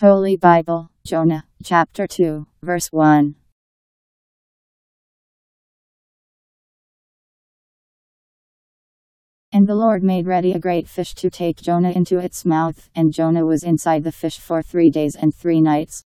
Holy Bible, Jonah, chapter 2, verse 1. And the Lord made ready a great fish to take Jonah into its mouth, and Jonah was inside the fish for three days and three nights.